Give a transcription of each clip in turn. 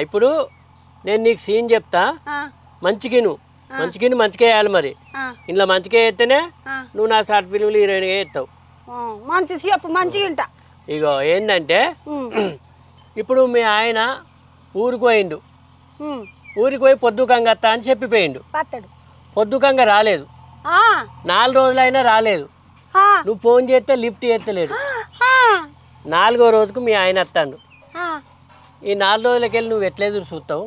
ఇప్పుడు నేను నీకు సీన్ చెప్తా. ఆ, మంచిగిను మంచిగిను మంచిగా వేయాలి మరి. ఇంట్లో మంచిగా వేస్తేనే. నువ్వు నా షార్ట్ ఫిల్మ్లు హీరోయిన్గా వేస్తావు. మంచి చెప్పు మంచిగా ఇగో ఏంటంటే ఇప్పుడు మీ ఆయన ఊరికి పోయిండు. ఊరికి పోయి పొద్దుకంగా అని చెప్పిపోయిండు. పొద్దుకంగా రాలేదు. నాలుగు రోజులైనా రాలేదు. నువ్వు ఫోన్ చేస్తే లిఫ్ట్ చేస్తలేడు ఆ, నాలుగో రోజుకు మీ ఆయన వస్తాడు. ఈ నాలుగు రోజులకి వెళ్ళి నువ్వు ఎట్లా ఎదురు చూస్తావు.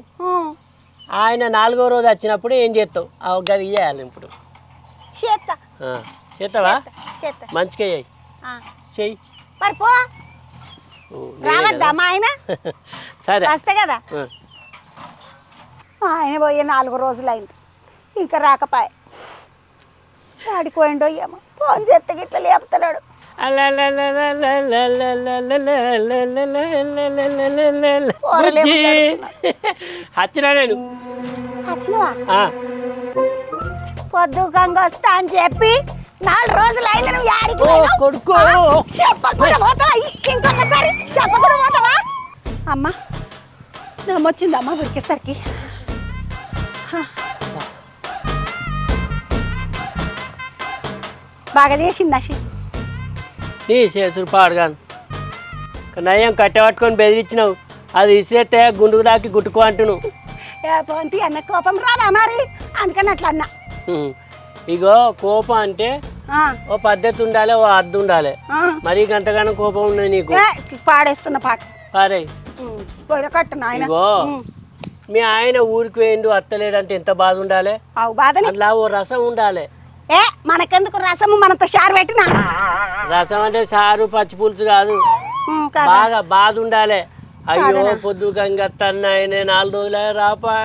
ఆయన నాలుగో రోజు వచ్చినప్పుడు ఏం చేస్తావు? ఆ గది ఇయ్యాలి ఇప్పుడు. చేస్తావా మంచిగా చెయ్యి. సరే. వస్తే కదా? ఆయన పోయి నాలుగు రోజులు అయింది. ఇంకా రాకపాయ. ఆడికి పోయిండో ఏమో. ఫోన్ చేస్తే గిట్ల లేపుతున్నాడు. వచ్చినా నేను పొద్దు గంగ వస్తా అని చెప్పి నాలుగు రోజులు అయింది నువ్వు యాడికి? కొడుకు. ఆ, చెప్పకుండా పోతావా ఇంకొకసారి చెప్పకుండా పోతావా అమ్మా అమ్మ. బాగా చేసింది నీ చేసుడు పాడుగాను. నయ్యం కట్టెపట్టుకొని బెదిరించినావు. అది ఇసేస్తే గుండుకు దాకి గుట్టుకో పోంతి అన్న కోపం రాదా మరి? అందుకని అట్లా అన్నా. ఇగో కోపం అంటే ఓ పద్ధతి ఉండాలి ఓ అద్దు ఉండాలి. మరీ గంటగానో కోపం ఉన్నది నీకు? పాడేస్తున్న పాట. ఇగో మీ ఆయన ఊరికి వేయండు అత్తలేడంటే ఎంత బాధ ఉండాలి? అట్లా ఓ రసం ఉండాలి. ఏ మనకెందుకు రసము? మనతో షార్ పెట్టినా? రసం అంటే సారు పచ్చి పులుసు కాదు. ఉమ్, కాదా? బాగా బాధ ఉండాలి అయ్యో? పొద్దు గంగత్తన్న ఆయన నాలుగు రోజులే రాపా.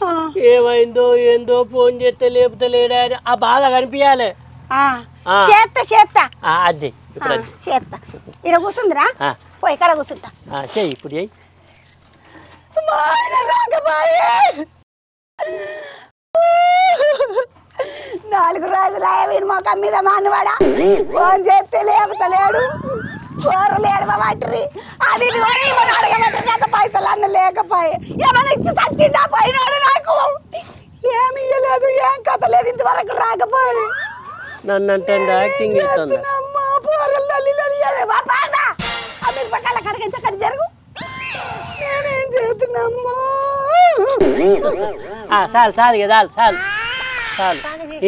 ఆ, ఏమైందో ఏందో ఫోన్ చేస్తే లేపుతే లేడా అని ఆ బాధ కనిపించాలి. ఆ, ఆ. చేత్తా చేత్తా. ఆ, అది చెయ్యి. ఆ, ఇప్పుడు అది చేత్తా. ఇక్కడ కూర్చుందిరా ఆ, పోయి ఇక్కడ కూర్చుంటా ఆ, చెయ్యి ఇప్పుడు చెయ్యి. మా ఆయన రాకపోయే. నాలుగు రోజులు వీని మొఖం మీద మానవాడా? ఫోన్ చేస్తే లేపుతలేడు. కూరలు ఏడవబట్టి అది కూడా అంత పైసలు అన్న లేకపోయే. ఏమైనా ఇచ్చి పోయినాడు నాకు. ఏమి ఇయ్యలేదు ఏం కథ లేదు ఇంతవరకు రాకపోయి. నన్ను అంటే యాక్టింగ్ చేస్తుందా? మిరపకాయల కడిగించి అక్కడ జరుగు. నేనేం చేస్తున్నామ్మా చాలు చాలు చాలు చాలు. చాలు.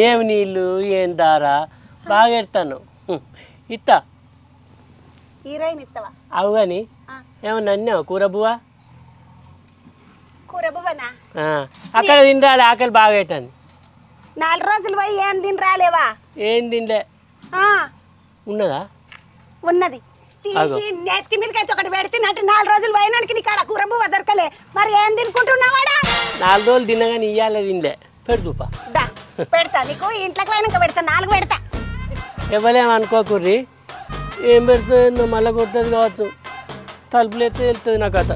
ఏమి నీళ్ళు ఏం దారా? బాగా ఎడతాను. ఇత్తా. హీరోయిన్ ఇస్తావా అవు కానీ. ఏమన్నా అన్నావు? కూర బువ్వా? కూర బువ్వనా? ఆ, అక్కడ తింటాలి ఆకలి బాగా అవుతుంది నాలుగు రోజులు పోయి ఏం తిని రాలేవా ఏం తినలే. ఆ, ఉన్నదా? ఉన్నది. తీసి నెత్తి మీదకైతే ఒకటి పెడితే నాలుగు రోజులు పోయినానికి నీకు ఆడ కూర బువ్వ దొరకలే. మరి ఏం తినుకుంటున్నావాడా? నాలుగు రోజులు తినగానే ఇయ్యాలే తినలే. పెడుతుపా దా. పెడతా నీకు ఇంట్లోకి పోయినాక పెడతా నాలుగు పెడతా. ఇవ్వలేము అనుకోకుర్రి ఏం పెడుతుందో మళ్ళీ కొడుతుంది కావచ్చు. తలుపులు ఎత్తే వెళ్తుంది నా కథ.